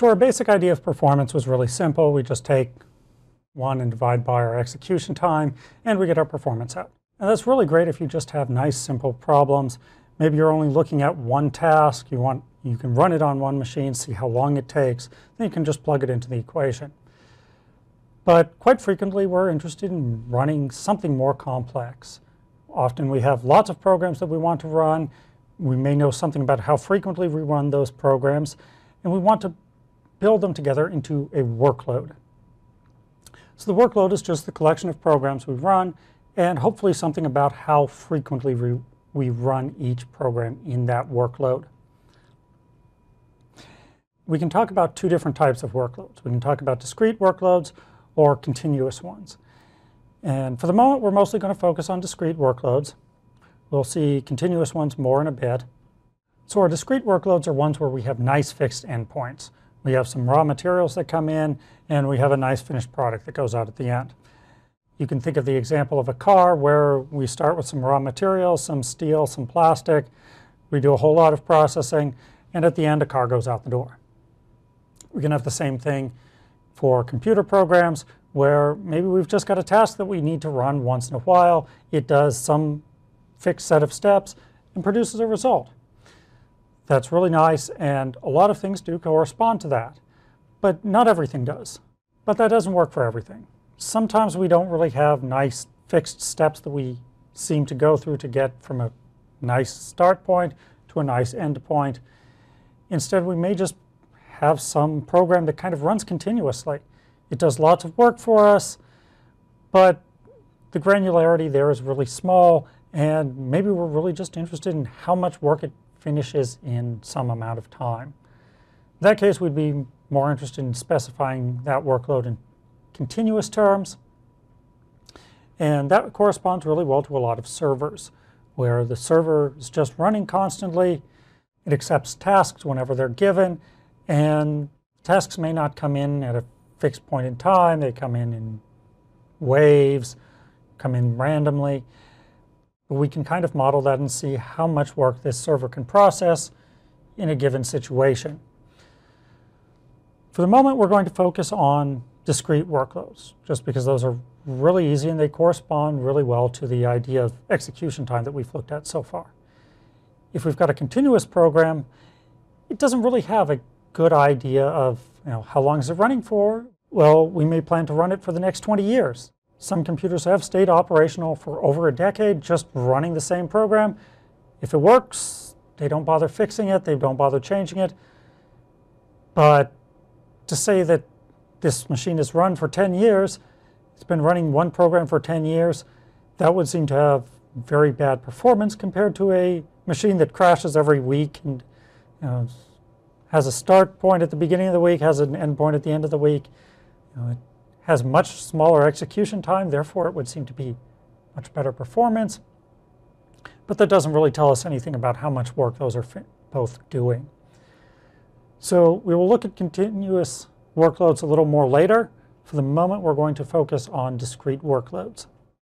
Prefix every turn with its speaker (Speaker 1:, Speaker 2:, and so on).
Speaker 1: So our basic idea of performance was really simple. We just take 1 and divide by our execution time, and we get our performance out. And that's really great if you just have nice, simple problems. Maybe you're only looking at one task. You, want, you can run it on one machine, see how long it takes. Then you can just plug it into the equation. But quite frequently, we're interested in running something more complex. Often we have lots of programs that we want to run. We may know something about how frequently we run those programs, and we want to build them together into a workload. So the workload is just the collection of programs we run and hopefully something about how frequently we, we run each program in that workload. We can talk about two different types of workloads. We can talk about discrete workloads or continuous ones. And for the moment, we're mostly going to focus on discrete workloads. We'll see continuous ones more in a bit. So our discrete workloads are ones where we have nice fixed endpoints. We have some raw materials that come in, and we have a nice finished product that goes out at the end. You can think of the example of a car where we start with some raw materials, some steel, some plastic. We do a whole lot of processing, and at the end, a car goes out the door. We can have the same thing for computer programs where maybe we've just got a task that we need to run once in a while. It does some fixed set of steps and produces a result. That's really nice, and a lot of things do correspond to that. But not everything does. But that doesn't work for everything. Sometimes we don't really have nice fixed steps that we seem to go through to get from a nice start point to a nice end point. Instead, we may just have some program that kind of runs continuously. It does lots of work for us, but the granularity there is really small, and maybe we're really just interested in how much work it finishes in some amount of time. In that case, we'd be more interested in specifying that workload in continuous terms. And that corresponds really well to a lot of servers, where the server is just running constantly. It accepts tasks whenever they're given, and tasks may not come in at a fixed point in time. They come in in waves, come in randomly we can kind of model that and see how much work this server can process in a given situation. For the moment, we're going to focus on discrete workloads, just because those are really easy and they correspond really well to the idea of execution time that we've looked at so far. If we've got a continuous program, it doesn't really have a good idea of you know, how long is it running for. Well, we may plan to run it for the next 20 years. Some computers have stayed operational for over a decade, just running the same program. If it works, they don't bother fixing it, they don't bother changing it. But to say that this machine has run for 10 years, it's been running one program for 10 years, that would seem to have very bad performance compared to a machine that crashes every week and you know, has a start point at the beginning of the week, has an end point at the end of the week. You know, has much smaller execution time, therefore it would seem to be much better performance. But that doesn't really tell us anything about how much work those are both doing. So we will look at continuous workloads a little more later. For the moment, we're going to focus on discrete workloads.